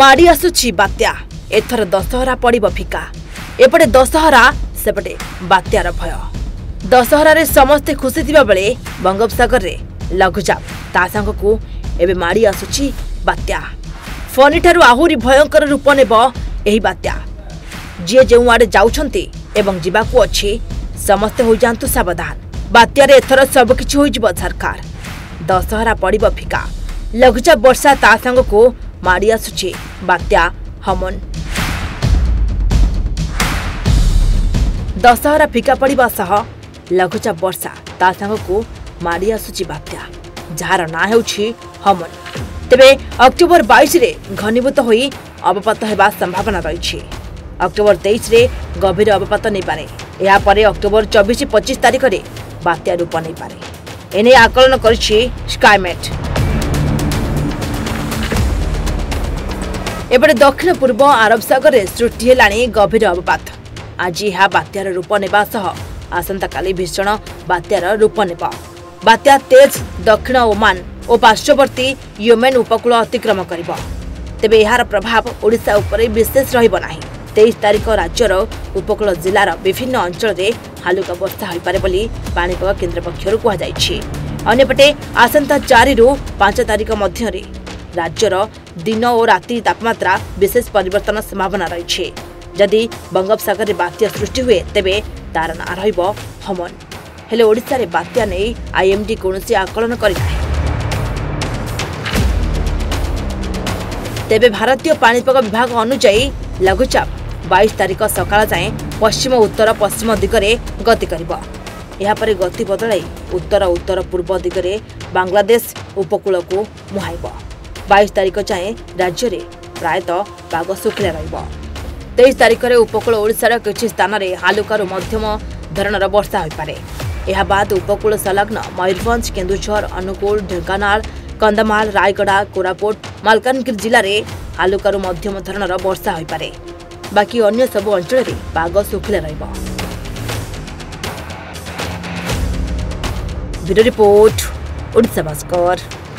ମାଡ଼ି ଆସୁଛି ବାତ୍ୟା ଏଥର ଦଶହରା ପଡ଼ିବ ଫିକା ଏପଟେ ଦଶହରା ସେପଟେ ବାତ୍ୟାର ଭୟ ଦଶହରାରେ ସମସ୍ତେ ଖୁସି ଥିବାବେଳେ ବଙ୍ଗୋପସାଗରରେ ଲଘୁଚାପ ତା ସାଙ୍ଗକୁ ଏବେ ମାଡ଼ି ଆସୁଛି ବାତ୍ୟା ଫନିଠାରୁ ଆହୁରି ଭୟଙ୍କର ରୂପ ନେବ ଏହି ବାତ୍ୟା ଯିଏ ଯେଉଁଆଡ଼େ ଯାଉଛନ୍ତି ଏବଂ ଯିବାକୁ ଅଛି ସମସ୍ତେ ହୋଇଯାଆନ୍ତୁ ସାବଧାନ ବାତ୍ୟାରେ ଏଥର ସବୁକିଛି ହୋଇଯିବ ସରକାର ଦଶହରା ପଡ଼ିବ ଫିକା ଲଘୁଚାପ ବର୍ଷା ତା ସାଙ୍ଗକୁ ମାଡ଼ିଆସୁଛି ବାତ୍ୟା ହମନ ଦଶହରା ଫିକା ପଡ଼ିବା ସହ ଲଘୁଚାପ ବର୍ଷା ତା ସାଙ୍ଗକୁ ମାଡ଼ିଆସୁଛି ବାତ୍ୟା ଯାହାର ନାଁ ହେଉଛି ହମନ ତେବେ ଅକ୍ଟୋବର ବାଇଶରେ ଘନୀଭୂତ ହୋଇ ଅବପାତ ହେବା ସମ୍ଭାବନା ରହିଛି ଅକ୍ଟୋବର ତେଇଶରେ ଗଭୀର ଅବପାତ ନେଇପାରେ ଏହାପରେ ଅକ୍ଟୋବର ଚବିଶ ପଚିଶ ତାରିଖରେ ବାତ୍ୟା ରୂପ ନେଇପାରେ এনে আকলন করেছে স্কাইমেট ଏପଟେ ଦକ୍ଷିଣ ପୂର୍ବ ଆରବ ସାଗରରେ ସୃଷ୍ଟି ହେଲାଣି ଗଭୀର ଅବପାତ ଆଜି ଏହା ବାତ୍ୟାର ରୂପ ନେବା ସହ ଆସନ୍ତାକାଲି ଭୀଷଣ ବାତ୍ୟାର ରୂପ ନେବ ବାତ୍ୟା ତେଜ୍ ଦକ୍ଷିଣ ଓମାନ ଓ ପାର୍ଶ୍ୱବର୍ତ୍ତୀ ୟୁମେନ୍ ଉପକୂଳ ଅତିକ୍ରମ କରିବ ତେବେ ଏହାର ପ୍ରଭାବ ଓଡ଼ିଶା ଉପରେ ବିଶେଷ ରହିବ ନାହିଁ ତେଇଶ ତାରିଖ ରାଜ୍ୟର ଉପକୂଳ ଜିଲ୍ଲାର ବିଭିନ୍ନ ଅଞ୍ଚଳରେ ହାଲୁକା ବର୍ଷା ହୋଇପାରେ ବୋଲି ପାଣିପାଗ କେନ୍ଦ୍ର ପକ୍ଷରୁ କୁହାଯାଇଛି ଅନ୍ୟପଟେ ଆସନ୍ତା ଚାରିରୁ ପାଞ୍ଚ ତାରିଖ ମଧ୍ୟରେ ରାଜ୍ୟର দিন ও রাতে তাপমাত্রা বিশেষ পরিবর্তন সম্ভাবনা রয়েছে যদি বঙ্গোপসাগরে বাত্যা সৃষ্টি হুয়ে তেবে তার না রহব হমন হলে ওড়শার বাত্যা নেই আইএমডি কৌশি আকলন করে না তেবে ভারতীয় পাণিপাগ বিভাগ অনুযায়ী লঘুচাপ বাইশ তারিখ সকাল যায় পশ্চিম উত্তর পশ্চিম দিগরে গতি করব ଏହାପରେ গতি বদলাই উত্তর উত্তর পূর্ব দিগরে বাংলাদেশ ଉପକୂଳକୁ মুহাইব বাইশ তারিখ যাଏଁ ରାଜ୍ୟରେ ପ୍ରାୟତଃ ପାଗ ଶୁଖିଲା ରହିବ ତେଇଶ ତାରିଖରେ ଉପକୂଳ ଓଡ଼ିଶାର କିଛି ସ୍ଥାନରେ ହାଲୁକାରୁ ମଧ୍ୟମ ଧରଣର ବର୍ଷା ହୋଇପାରେ ଏହା ବାଦ ଉପକୂଳ ସଂଲଗ୍ନ ମୟୂରଭଞ୍ଜ କେନ୍ଦୁଝର ଅନୁଗୁଳ ଢେଙ୍କାନାଳ କନ୍ଧମାଳ ରାୟଗଡ଼ା କୋରାପୁଟ ମାଲକାନଗିରି ଜିଲ୍ଲାରେ ହାଲୁକାରୁ ମଧ୍ୟମ ଧରଣର ବର୍ଷା ହୋଇପାରେ ବାକି ଅନ୍ୟ ସବୁ ଅଞ୍ଚଳରେ ପାଗ ଶୁଖିଲା ରହିବ ବ୍ୟୁରୋ ରିପୋର୍ଟ ଓଡ଼ିଶା ଭାସ୍କର